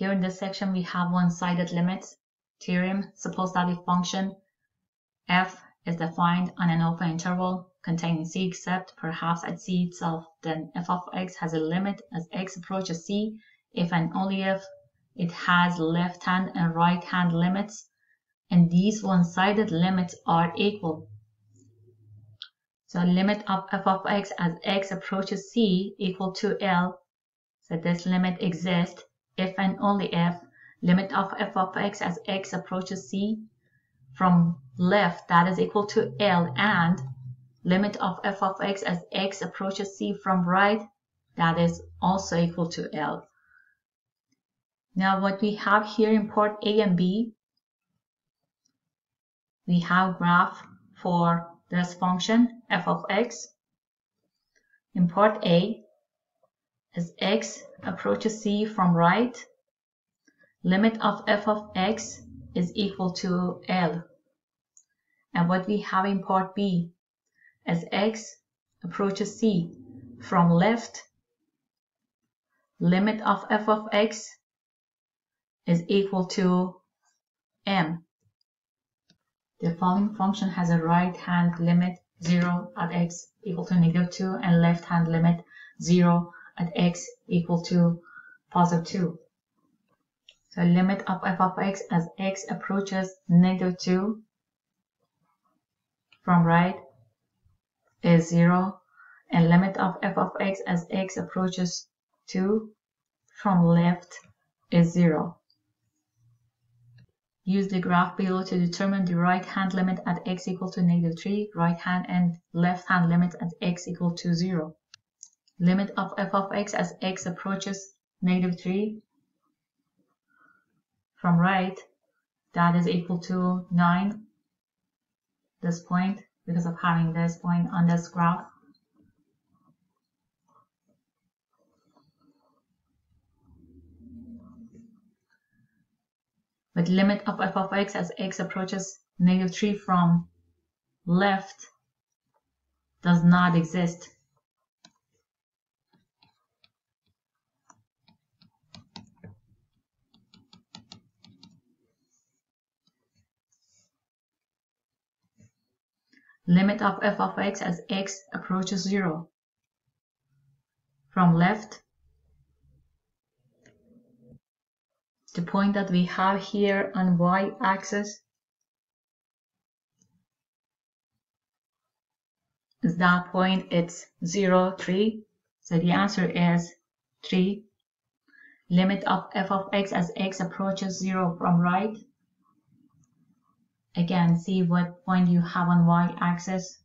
Here in this section, we have one-sided limits theorem. Suppose that a function f is defined on an open interval containing c except perhaps at c itself, then f of x has a limit as x approaches c if and only if it has left hand and right hand limits and these one-sided limits are equal. So limit of f of x as x approaches c equal to L. So this limit exists if and only if limit of f of x as x approaches c from left that is equal to L and limit of f of x as x approaches c from right that is also equal to L. Now what we have here in part A and B, we have graph for this function f of x. In part A, as x approaches c from right, limit of f of x is equal to L. And what we have in part B, as x approaches c from left, limit of f of x is equal to m. The following function has a right hand limit 0 at x equal to negative 2 and left hand limit 0 at x equal to positive 2. So limit of f of x as x approaches negative 2 from right is 0 and limit of f of x as x approaches 2 from left is 0. Use the graph below to determine the right hand limit at x equal to negative 3, right hand and left hand limit at x equal to 0. Limit of f of x as x approaches negative 3 from right, that is equal to 9, this point, because of having this point on this graph. But limit of f of x as x approaches negative 3 from left does not exist. Limit of f of x as x approaches 0. From left, the point that we have here on y-axis is that point, it's 0, 3. So the answer is 3. Limit of f of x as x approaches 0 from right again see what point you have on y-axis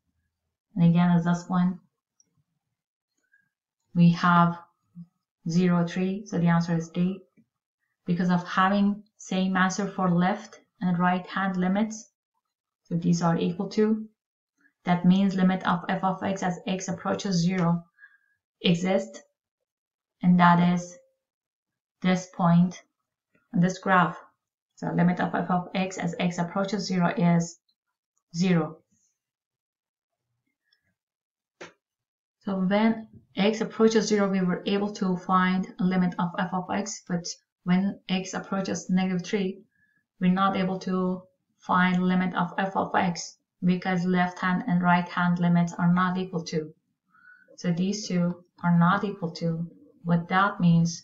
and again as this one we have 0 3 so the answer is D. Because of having same answer for left and right hand limits so these are equal to that means limit of f of x as x approaches 0 exists. And that is this point on this graph so limit of f of x as x approaches 0 is 0. So when x approaches 0, we were able to find a limit of f of x, but when x approaches negative 3, we're not able to find limit of f of x because left hand and right hand limits are not equal to. So these two are not equal to. What that means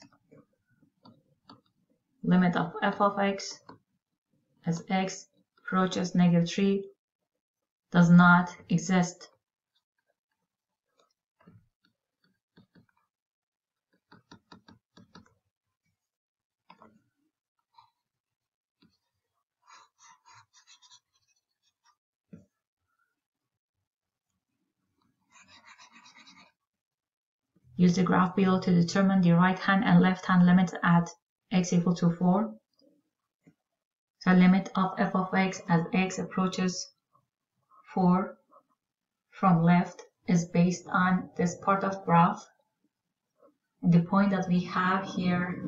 limit of f of x as x approaches negative 3 does not exist. Use the graph below to determine the right hand and left hand limits at x equal to 4. The limit of f of x as x approaches 4 from left is based on this part of graph. The point that we have here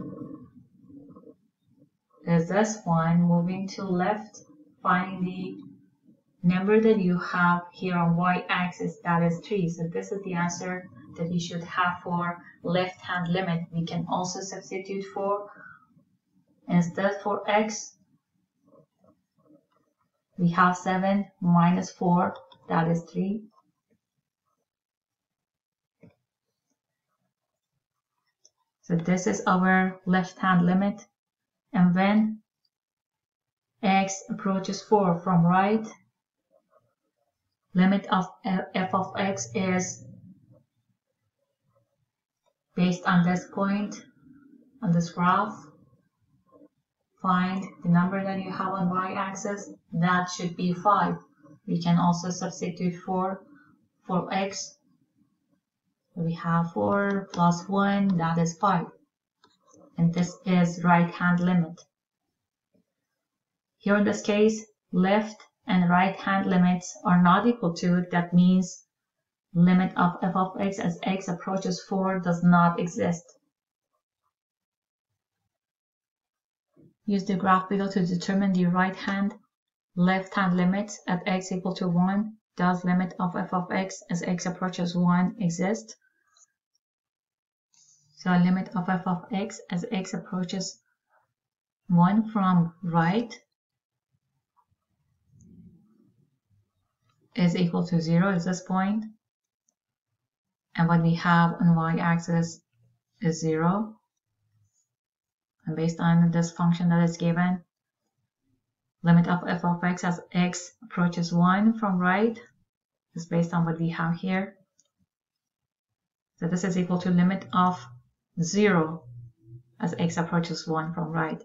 is this one moving to left, finding the number that you have here on y-axis, that is 3. So this is the answer that you should have for left-hand limit. We can also substitute for Instead for x, we have 7 minus 4, that is 3. So this is our left-hand limit. And when x approaches 4 from right, limit of uh, f of x is based on this point on this graph find the number that you have on y-axis that should be 5 we can also substitute 4 for x. We have 4 plus 1 that is 5 and this is right hand limit. Here in this case left and right hand limits are not equal to that means limit of f of x as x approaches 4 does not exist Use the graph below to determine the right hand, left hand limits at x equal to 1. Does limit of f of x as x approaches 1 exist? So limit of f of x as x approaches 1 from right is equal to 0 at this point. And what we have on y-axis is 0 and based on this function that is given, limit of f of x as x approaches 1 from right is based on what we have here. So this is equal to limit of 0 as x approaches 1 from right.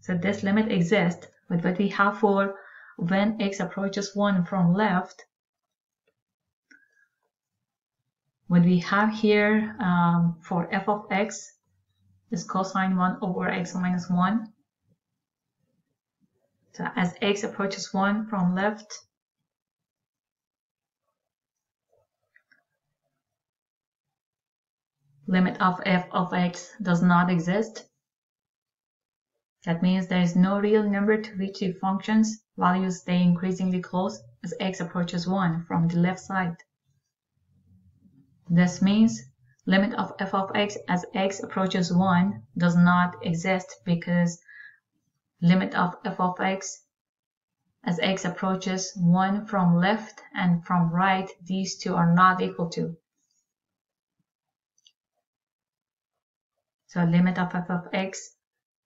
So this limit exists, but what we have for when x approaches 1 from left what we have here um, for f of x is cosine 1 over x minus 1. So as x approaches 1 from left, limit of f of x does not exist. That means there is no real number to which the function's values stay increasingly close as x approaches 1 from the left side. This means limit of f of x as x approaches 1 does not exist because limit of f of x as x approaches 1 from left and from right, these two are not equal to. So limit of f of x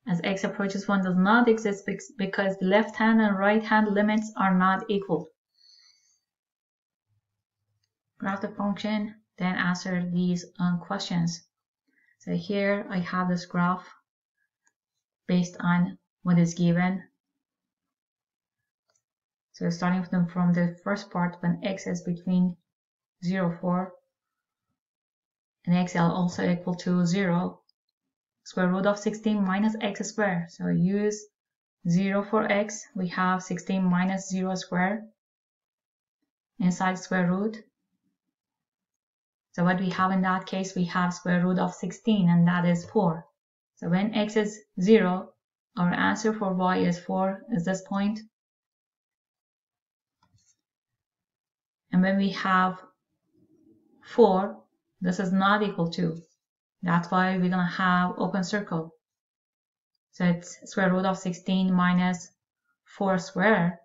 as x approaches 1 does not exist because the left hand and right hand limits are not equal. Graph the function then answer these um, questions. So here I have this graph based on what is given. So starting from, from the first part when x is between 0, 4 and xl also equal to 0, square root of 16 minus x squared. So use 0 for x, we have 16 minus 0 squared inside square root so what we have in that case, we have square root of 16 and that is 4. So when x is 0, our answer for y is 4 is this point. And when we have 4, this is not equal to. That's why we're going to have open circle. So it's square root of 16 minus 4 squared.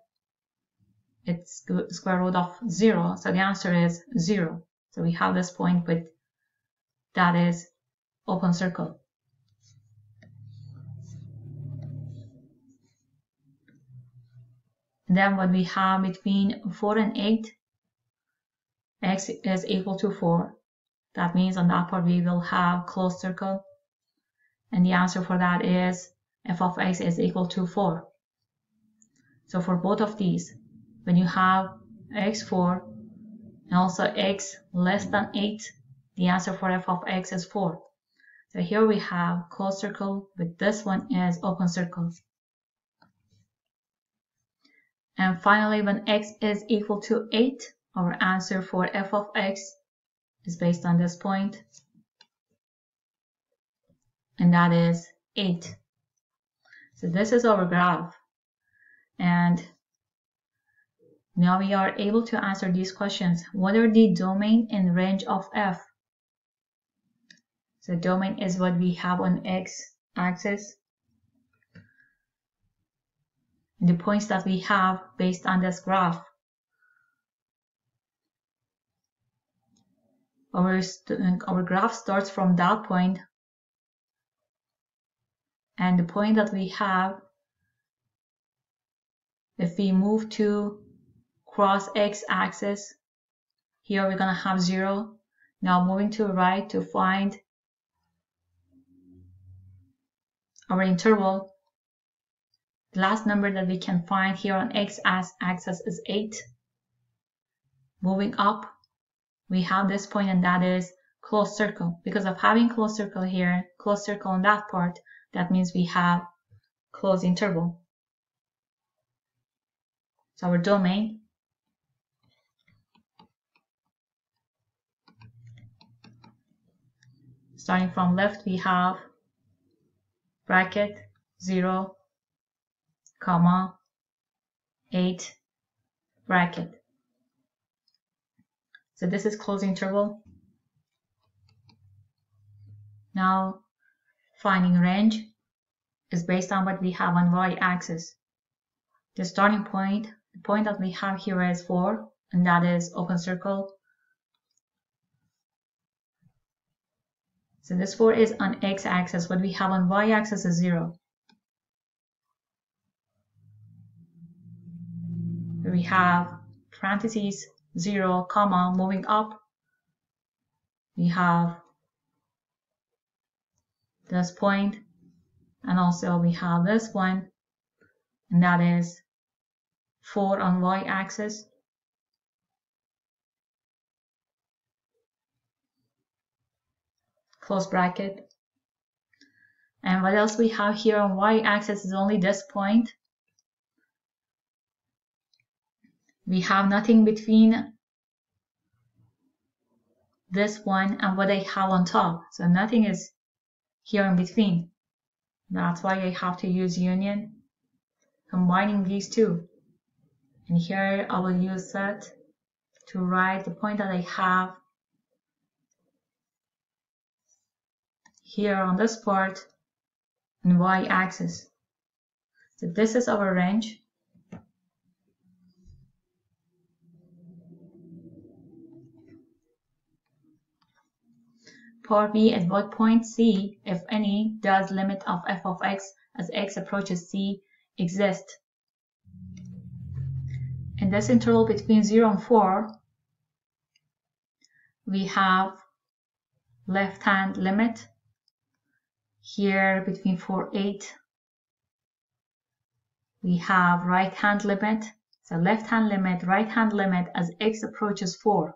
It's square root of 0. So the answer is 0. So we have this point with that is open circle. then what we have between 4 and 8, x is equal to 4. That means on that part we will have closed circle. And the answer for that is f of x is equal to 4. So for both of these, when you have x4 and also x less than 8, the answer for f of x is 4. So here we have closed circle, but this one is open circle. And finally, when x is equal to 8, our answer for f of x is based on this point, and that is 8. So this is our graph. And now we are able to answer these questions. What are the domain and range of f? So domain is what we have on x-axis. The points that we have based on this graph. Our, our graph starts from that point and the point that we have if we move to cross x-axis here we're gonna have zero. Now moving to the right to find our interval. The last number that we can find here on x-axis is 8 moving up we have this point and that is closed circle. Because of having closed circle here closed circle on that part that means we have closed interval. So our domain starting from left we have bracket 0 comma 8 bracket so this is closed interval now finding range is based on what we have on y-axis. The starting point, the point that we have here is 4, and that is open circle. So this 4 is on x-axis. What we have on y-axis is 0. We have parentheses 0, comma, moving up. We have this point and also we have this one and that is 4 on y-axis close bracket and what else we have here on y-axis is only this point we have nothing between this one and what I have on top so nothing is here in between. That's why I have to use union, combining these two. And here I will use that to write the point that I have here on this part and y-axis. So this is our range Part B at what point c, if any, does limit of f of x as x approaches c exist? In this interval between 0 and 4, we have left-hand limit. Here between 4, 8, we have right-hand limit. So left-hand limit, right-hand limit as x approaches 4.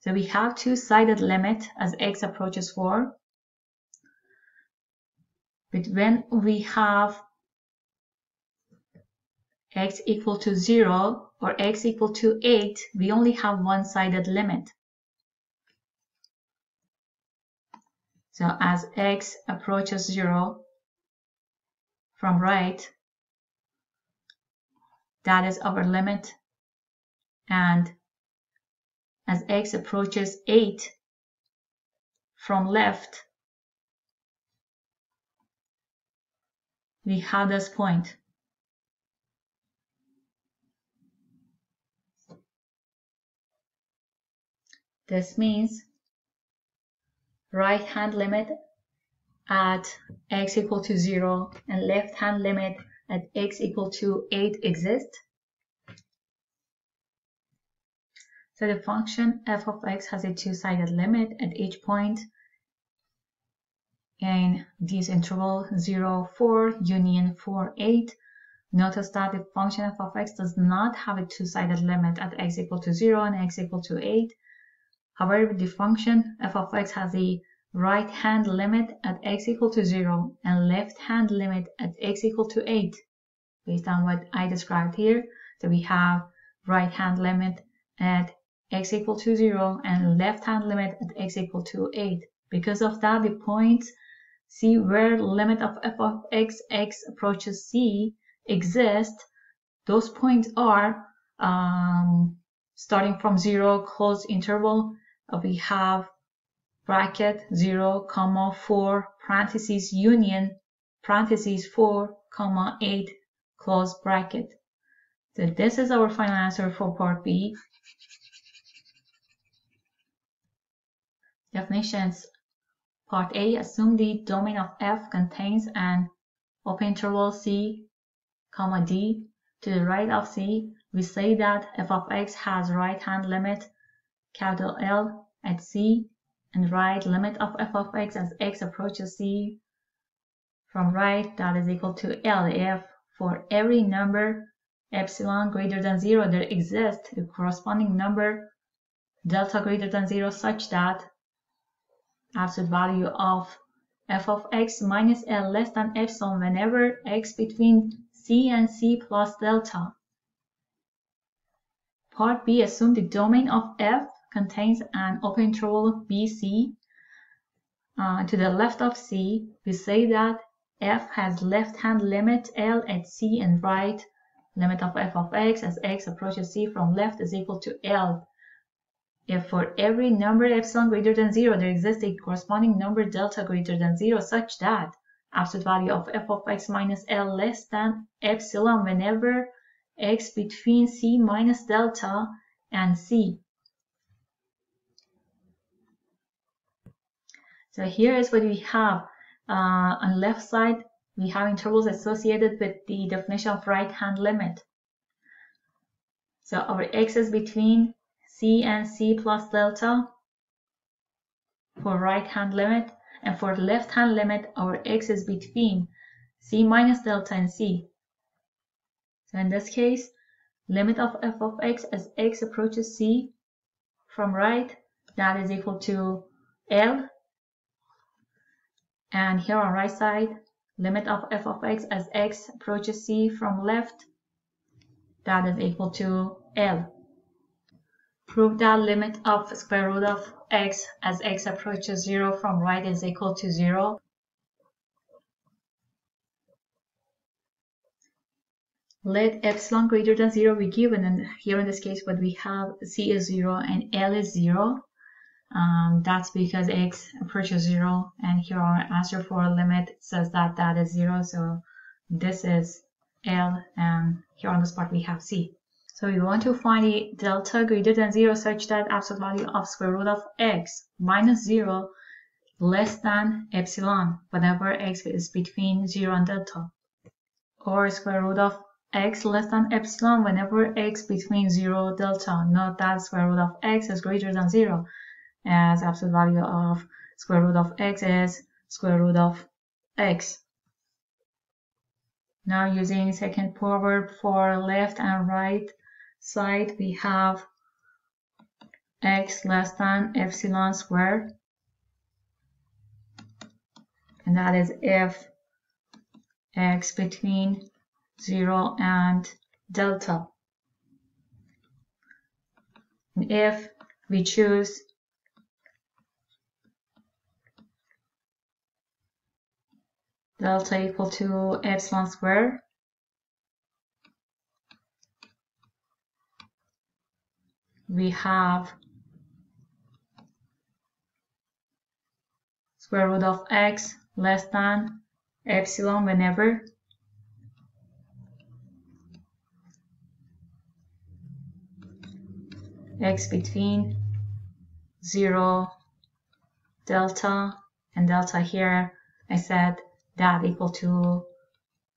So we have two-sided limit as x approaches 4. But when we have x equal to 0 or x equal to 8, we only have one-sided limit. So as x approaches 0 from right, that is our limit. And as x approaches 8 from left, we have this point. This means right hand limit at x equal to 0 and left hand limit at x equal to 8 exist. So the function f of x has a two-sided limit at each point in this interval 0, 4, union 4, 8. Notice that the function f of x does not have a two-sided limit at x equal to 0 and x equal to 8. However, the function f of x has a right-hand limit at x equal to 0 and left-hand limit at x equal to 8 based on what I described here. So we have right-hand limit at x equal to 0 and left hand limit at x equal to 8. Because of that, the points c where limit of f of x, x approaches c exist, those points are um, starting from 0 closed interval we have bracket 0 comma 4 parentheses union parentheses 4 comma 8 close bracket. So this is our final answer for part B. Definitions. Part A assume the domain of F contains an open interval C comma D. To the right of C we say that f of x has right hand limit L at C and right limit of f of x as x approaches C from right that is equal to L if for every number epsilon greater than 0 there exists a corresponding number delta greater than 0 such that absolute value of f of x minus L less than epsilon whenever x between C and C plus delta. Part B assume the domain of F contains an open interval BC. Uh, to the left of C, we say that F has left-hand limit L at C and right limit of f of x as x approaches C from left is equal to L. If for every number epsilon greater than 0 there exists a corresponding number delta greater than 0 such that absolute value of f of x minus L less than epsilon whenever x between c minus delta and c. So here is what we have. Uh, on left side, we have intervals associated with the definition of right-hand limit. So our x is between c and c plus delta for right-hand limit, and for left-hand limit, our x is between c minus delta and c. So in this case, limit of f of x as x approaches c from right, that is equal to L. And here on right side, limit of f of x as x approaches c from left, that is equal to L. Prove that limit of square root of x as x approaches 0 from right is equal to 0. let epsilon greater than 0 be given and here in this case what we have c is 0 and l is 0 um, that's because x approaches 0 and here our answer for limit says that that is 0 so this is l and here on this part we have c. So we want to find a delta greater than 0 such that absolute value of square root of x minus 0 less than epsilon whenever x is between 0 and delta. Or square root of x less than epsilon whenever x between 0 delta. Note that square root of x is greater than 0 as absolute value of square root of x is square root of x. Now using second proverb for left and right side we have x less than epsilon squared and that is if x between 0 and delta. And if we choose delta equal to epsilon squared, we have square root of x less than epsilon whenever. X between 0 delta and delta here I said that equal to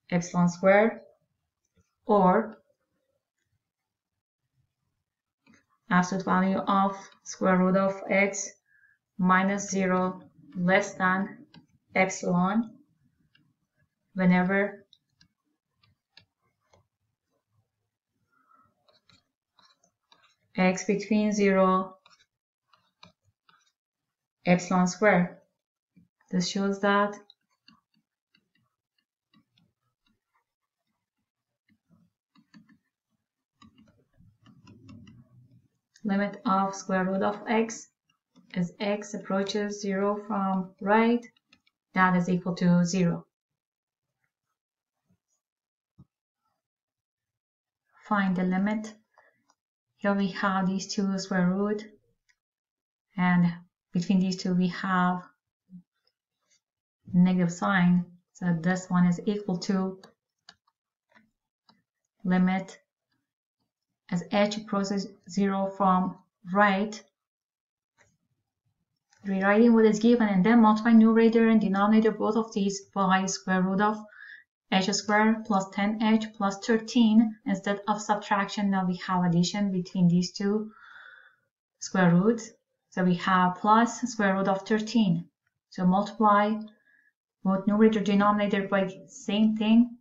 epsilon squared or absolute value of square root of x minus 0 less than epsilon whenever x between 0 epsilon square. This shows that limit of square root of x as x approaches 0 from right, that is equal to 0. Find the limit here we have these two square root and between these two we have negative sign so this one is equal to limit as h approaches 0 from right rewriting what is given and then multiply numerator and denominator both of these by square root of h squared plus 10h plus 13 instead of subtraction now we have addition between these two square roots. So we have plus square root of 13 so multiply both numerator denominator by same thing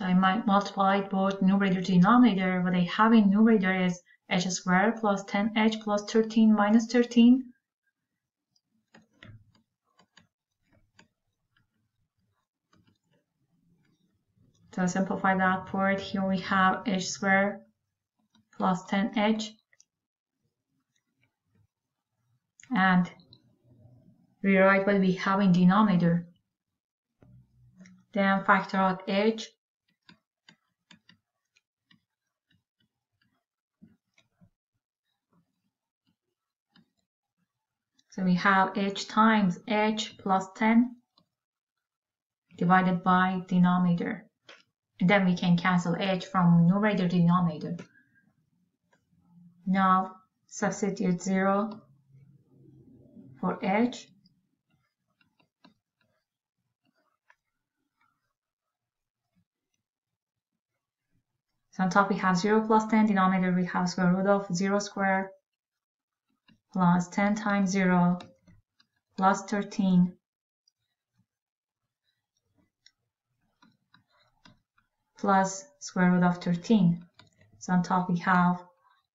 so I might multiply both numerator denominator. What I have in numerator is h squared plus 10h plus 13 minus 13 To simplify that part, here we have h squared plus 10h and rewrite what we have in denominator. Then factor out h So we have h times h plus 10 divided by denominator. And then we can cancel h from numerator denominator. Now substitute 0 for h. So on top we have 0 plus 10, denominator we have square root of 0 square plus 10 times 0 plus 13 plus square root of 13. So on top we have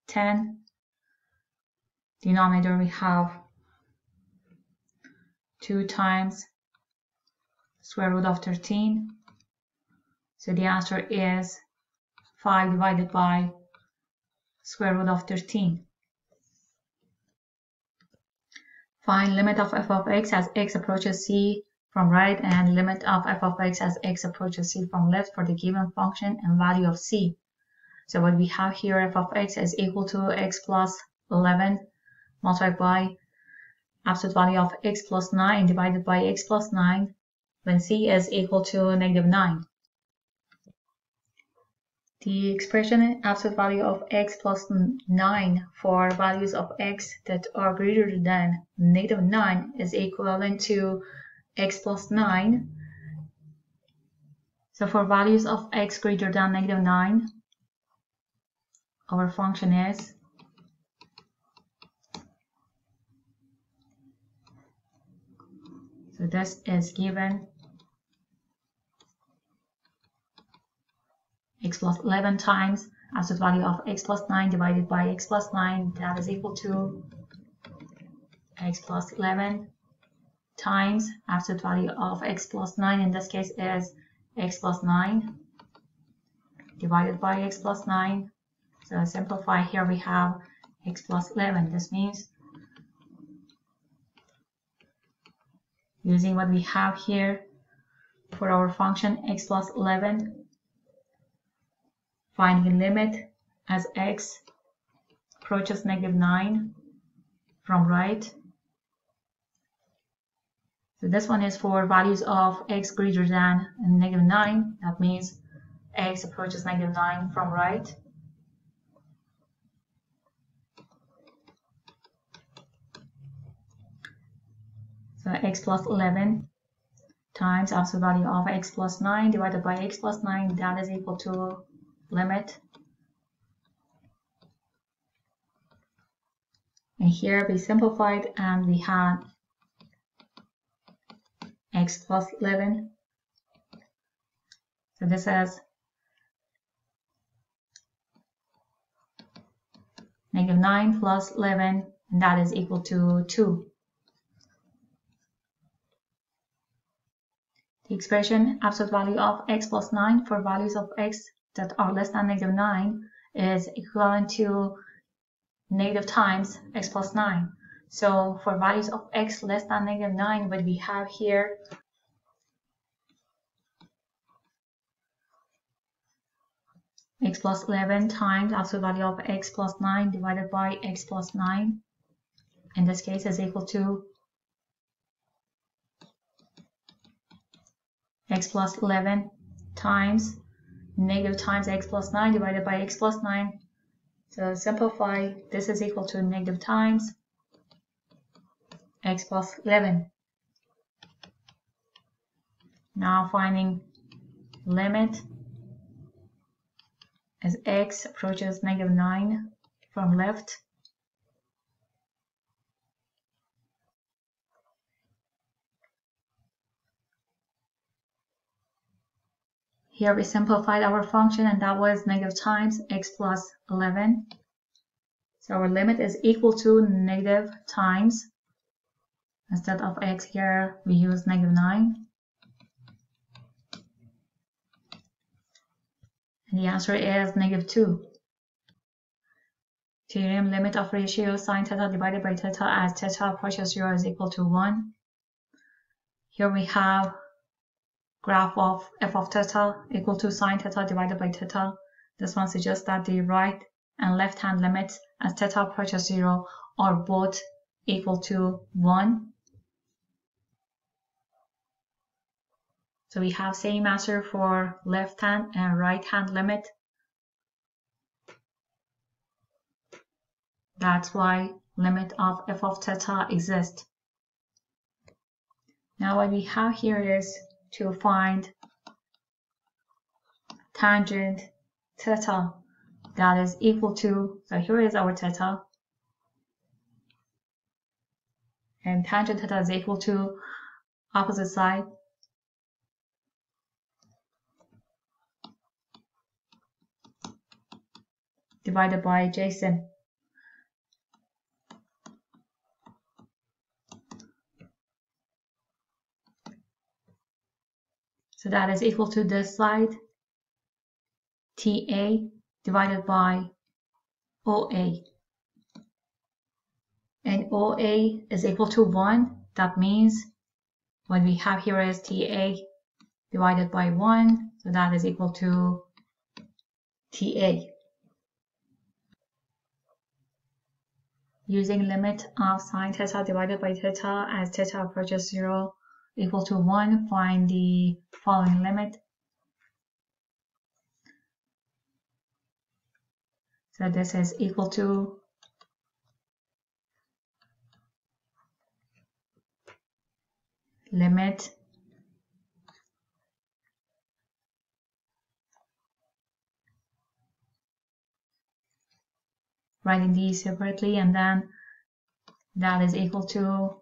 10. Denominator we have 2 times square root of 13. So the answer is 5 divided by square root of 13. Find limit of f of x as x approaches c from right and limit of f of x as x approaches c from left for the given function and value of c. So what we have here f of x is equal to x plus 11 multiplied by absolute value of x plus 9 divided by x plus 9 when c is equal to negative 9. The expression absolute value of x plus 9 for values of x that are greater than negative 9 is equivalent to x plus 9. So for values of x greater than negative 9, our function is so this is given x plus 11 times absolute value of x plus 9 divided by x plus 9 that is equal to x plus 11 times absolute value of x plus 9 in this case is x plus 9 divided by x plus 9 so simplify here we have x plus 11 this means using what we have here for our function x plus 11 finding limit as x approaches negative 9 from right so this one is for values of x greater than negative 9. That means x approaches negative 9 from right. So x plus 11 times absolute value of x plus 9 divided by x plus 9 that is equal to limit and here we simplified and we had x plus 11. So this is negative 9 plus 11, and that is equal to 2. The expression absolute value of x plus 9 for values of x that are less than negative 9 is equivalent to negative times x plus 9. So for values of x less than negative 9, what we have here x plus 11 times absolute value of x plus 9 divided by x plus 9 in this case is equal to x plus 11 times negative times x plus 9 divided by x plus 9 so simplify. This is equal to negative times x plus 11 now finding limit as x approaches negative 9 from left. Here we simplified our function and that was negative times x plus 11. So our limit is equal to negative times. Instead of x here, we use negative 9. And the answer is negative 2. Theorem limit of ratio sine theta divided by theta as theta approaches 0 is equal to 1. Here we have graph of f of theta equal to sine theta divided by theta. This one suggests that the right and left hand limits as theta approaches 0 are both equal to 1. So we have same answer for left hand and right hand limit. That's why limit of f of theta exists. Now what we have here is to find tangent theta that is equal to, so here is our theta, and tangent theta is equal to opposite side divided by adjacent. So that is equal to this side, TA divided by OA. And OA is equal to 1. That means what we have here is TA divided by 1. So that is equal to TA. using limit of sine theta divided by theta as theta approaches 0 equal to 1, find the following limit. So this is equal to limit writing these separately and then that is equal to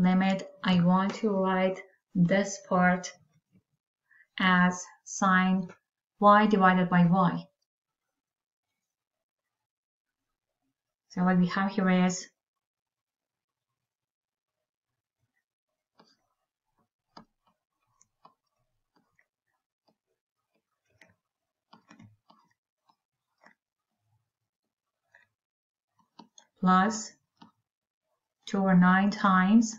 limit. I want to write this part as sine y divided by y. So what we have here is plus 2 over 9 times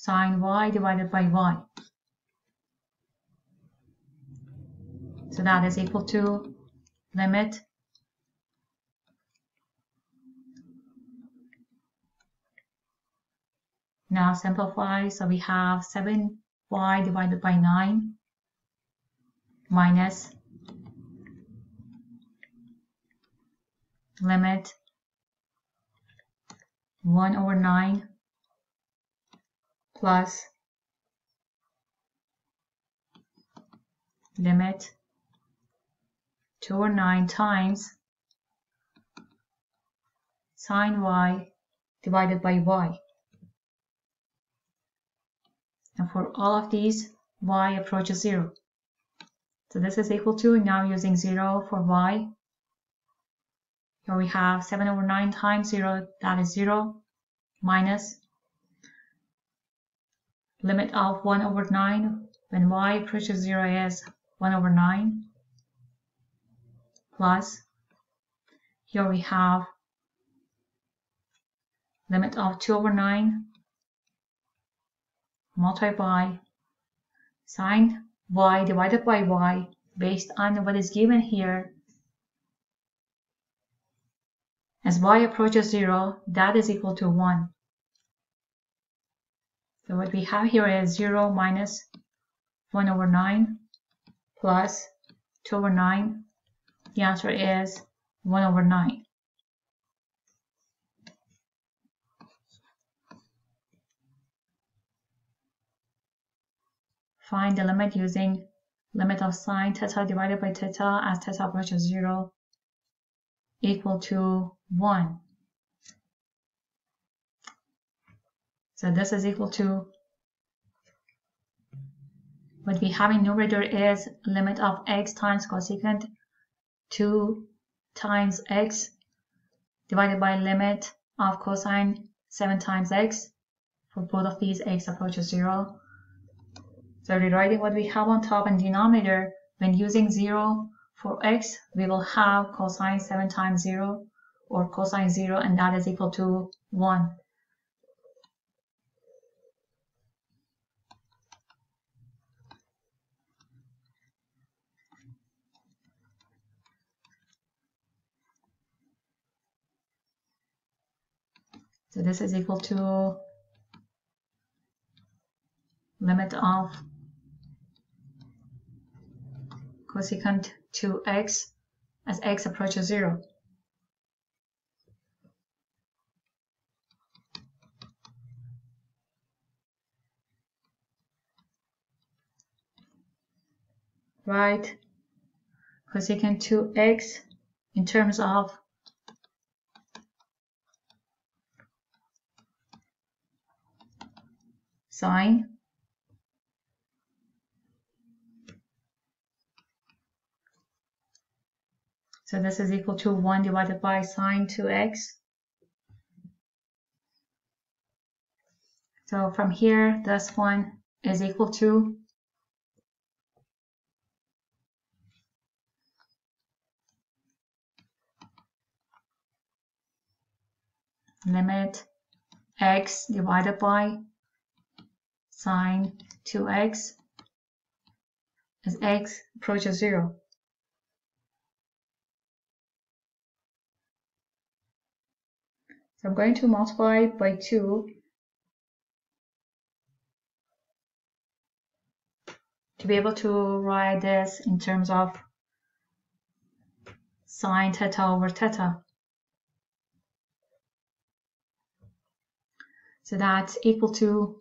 sine y divided by y. So that is equal to limit Now simplify, so we have 7y divided by 9 minus limit 1 over 9 plus limit 2 or 9 times sine y divided by y. And for all of these, y approaches 0. So this is equal to, now using 0 for y, here we have 7 over 9 times 0, that is 0, minus limit of 1 over 9 when y approaches 0 is 1 over 9, plus here we have limit of 2 over 9 multiplied by sine y divided by y based on what is given here as y approaches 0, that is equal to 1. So what we have here is 0 minus 1 over 9 plus 2 over 9. The answer is 1 over 9. Find the limit using limit of sine theta divided by theta as theta approaches 0 equal to 1. So this is equal to what we have in numerator is limit of x times cosecant 2 times x divided by limit of cosine 7 times x. For both of these, x approaches 0. So rewriting what we have on top and denominator, when using 0 for x, we will have cosine 7 times 0 or cosine 0 and that is equal to 1. So this is equal to limit of cosecant 2x as x approaches 0. Right, cosecant 2x in terms of sine So this is equal to 1 divided by sine 2x. So from here, this one is equal to limit x divided by sine 2x as x approaches 0. So I'm going to multiply by 2 to be able to write this in terms of sine theta over theta. So that's equal to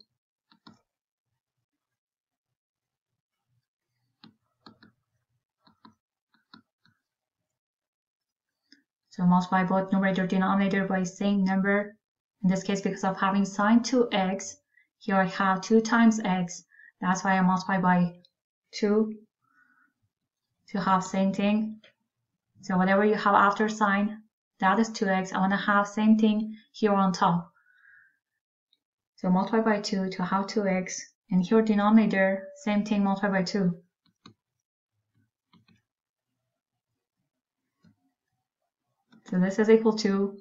So multiply both numerator and denominator by same number. In this case, because of having sine 2x, here I have 2 times x. That's why I multiply by 2 to have same thing. So whatever you have after sine, that is 2x. I want to have same thing here on top. So multiply by 2 to have 2x. And here denominator, same thing, multiply by 2. So this is equal to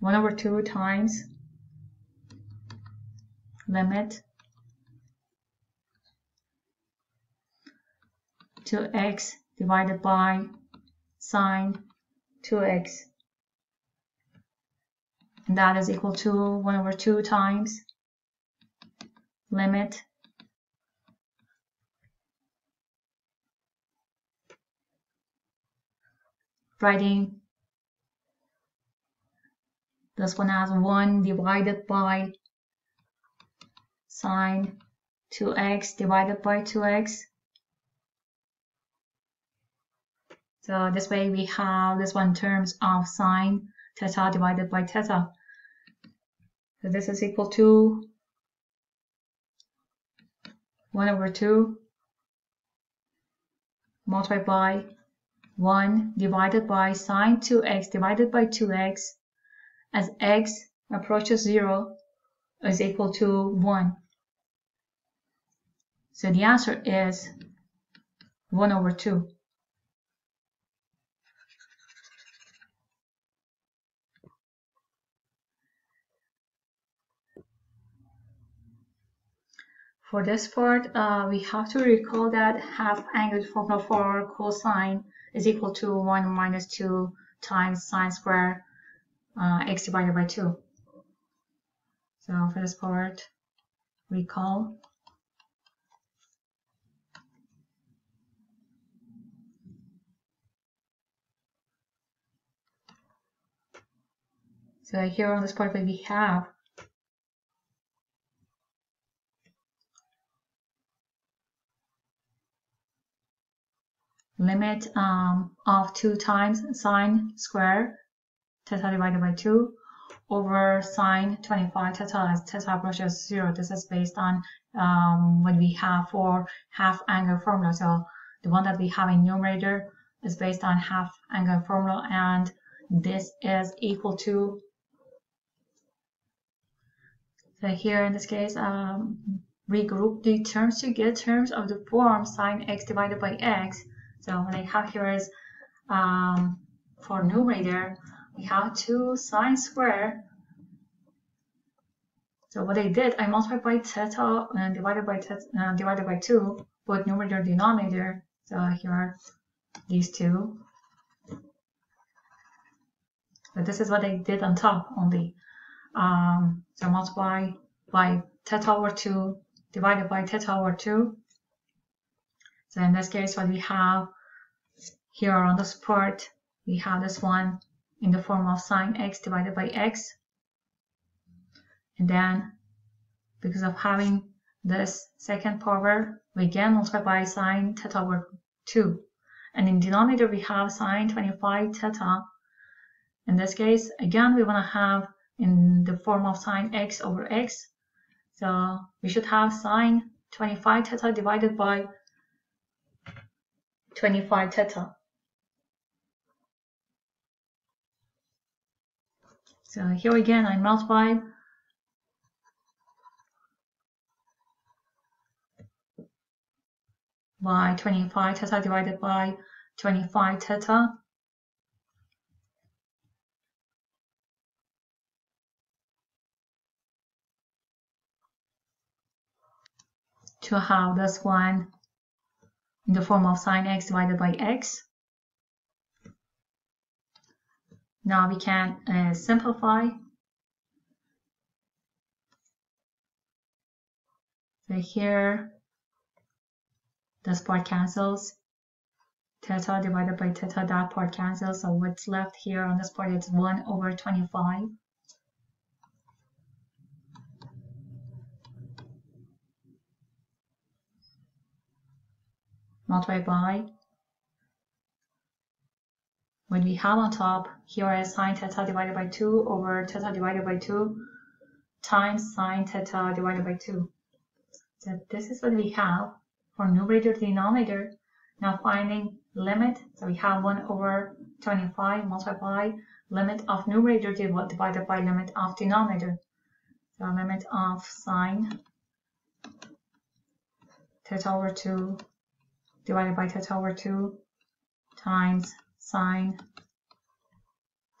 1 over 2 times limit to x divided by sine 2x. And that is equal to 1 over 2 times limit writing this one as 1 divided by sine 2x divided by 2x. So this way we have this one terms of sine theta divided by theta. So this is equal to 1 over 2 multiplied by 1 divided by sine 2x divided by 2x as x approaches 0 is equal to 1. So the answer is 1 over 2. For this part, uh, we have to recall that half angle formula for cosine is equal to 1 minus 2 times sine square uh, x divided by 2. So for this part, recall. So here on this part we have limit um, of 2 times sine square theta divided by 2 over sine 25 theta as theta approaches 0. This is based on um, what we have for half angle formula. So the one that we have in numerator is based on half angle formula and this is equal to so here in this case um, regroup the terms to get terms of the form sine x divided by x so what I have here is um, for numerator, we have 2 sine square. So what I did, I multiplied by theta and divided by theta, uh, divided by 2, both numerator and denominator. So here are these two. But this is what I did on top only. Um, so multiply by theta over 2 divided by theta over 2 so in this case, what we have here on the support, we have this one in the form of sine x divided by x. And then because of having this second power, we again multiply by sine theta over 2. And in denominator, we have sine 25 theta. In this case, again, we want to have in the form of sine x over x. So we should have sine 25 theta divided by 25 theta. So here again, I multiply by 25 theta divided by 25 theta. to have this one in the form of sine x divided by x. Now we can uh, simplify. So here, this part cancels. Theta divided by theta, that part cancels. So what's left here on this part is 1 over 25. Multiply by what we have on top here is sine theta divided by 2 over theta divided by 2 times sine theta divided by 2. So this is what we have for numerator denominator. Now finding limit, so we have 1 over 25 multiply limit of numerator divided by limit of denominator. So limit of sine theta over 2 divided by theta over 2 times sine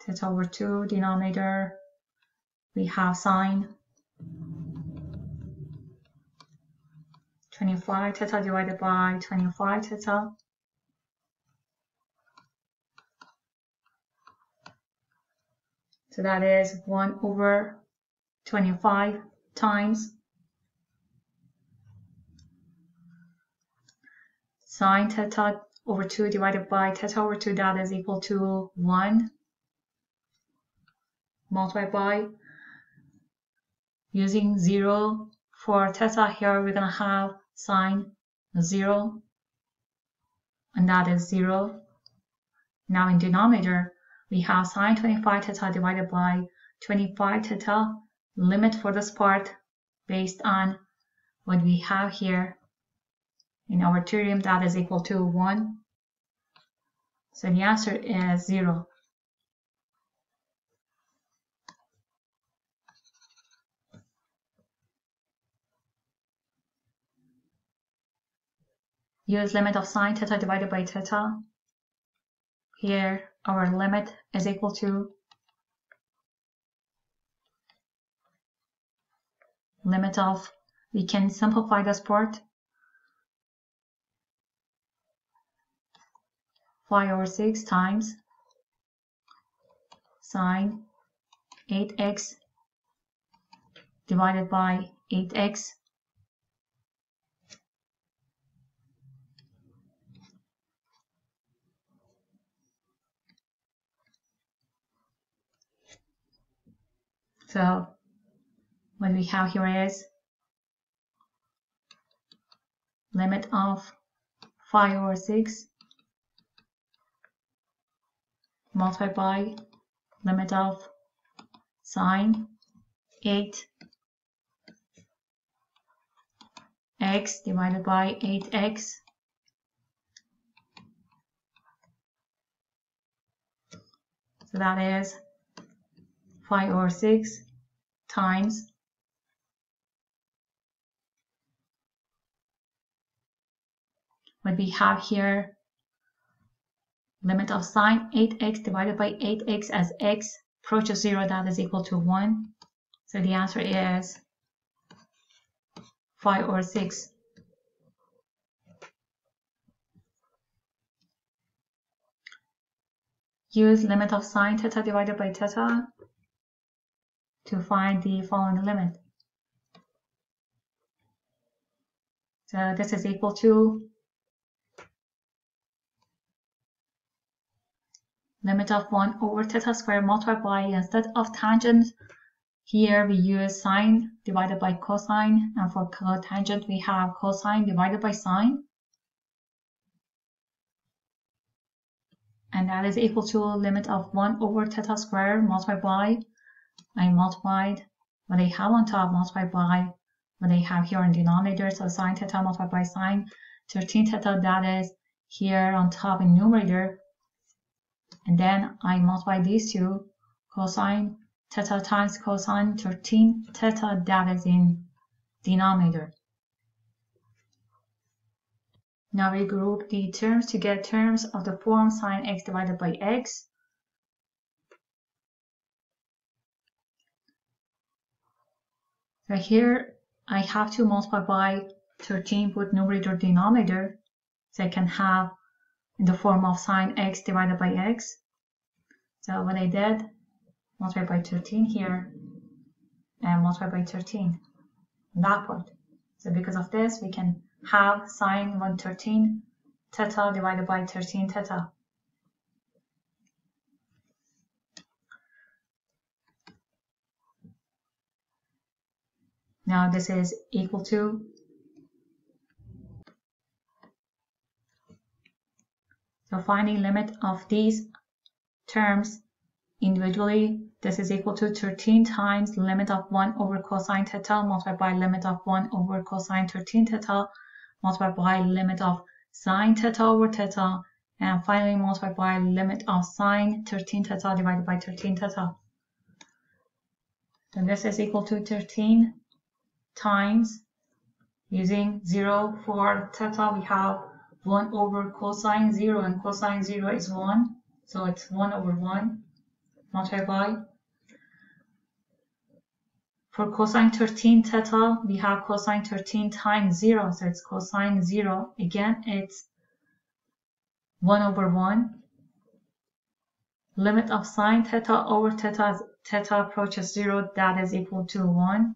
theta over 2 denominator. We have sine 25 theta divided by 25 theta so that is 1 over 25 times sine theta over 2 divided by theta over 2 that is equal to 1 multiplied by using 0 for theta. Here we're going to have sine 0 and that is 0 now in denominator we have sine 25 theta divided by 25 theta. Limit for this part based on what we have here in our theorem that is equal to 1. So the answer is 0. Use limit of sine theta divided by theta. Here our limit is equal to limit of we can simplify this part. Phi over 6 times sine 8x divided by 8x So what we have here is limit of 5 over 6 multiplied by limit of sine 8 x divided by 8x so that is 5 over 6 times what we have here limit of sine 8x divided by 8x as x approaches 0 that is equal to 1 so the answer is 5 or 6 use limit of sine theta divided by theta to find the following limit. So this is equal to limit of 1 over theta squared multiplied by instead of tangent here we use sine divided by cosine and for cotangent we have cosine divided by sine and that is equal to limit of 1 over theta squared multiplied by I multiplied what they have on top multiplied by what they have here in denominator. So sine theta multiplied by sine 13 theta that is here on top in numerator. And then I multiply these two cosine theta times cosine 13 theta that is in denominator. Now we group the terms to get terms of the form sine x divided by x. So here I have to multiply by 13 with numerator denominator. So I can have in the form of sine x divided by x. So what I did, multiply by 13 here and multiply by 13 on that part. So because of this, we can have sine 113 theta divided by 13 theta. Now this is equal to So finding limit of these terms individually, this is equal to 13 times limit of 1 over cosine theta multiplied by limit of 1 over cosine 13 theta multiplied by limit of sine theta over theta and finally multiplied by limit of sine 13 theta divided by 13 theta. Then this is equal to 13 times using 0 for theta we have 1 over cosine 0 and cosine 0 is 1 so it's 1 over 1 multiply for cosine 13 theta. We have cosine 13 times 0 so it's cosine 0 again it's 1 over 1 limit of sine theta over theta as theta approaches 0 that is equal to 1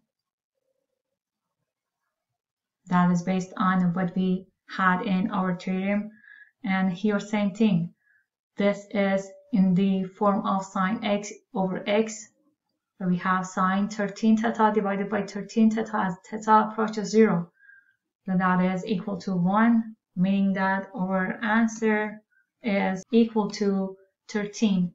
that is based on what we had in our theorem. And here, same thing. This is in the form of sine x over x. We have sine 13 theta divided by 13 theta as theta approaches 0. So that is equal to 1, meaning that our answer is equal to 13.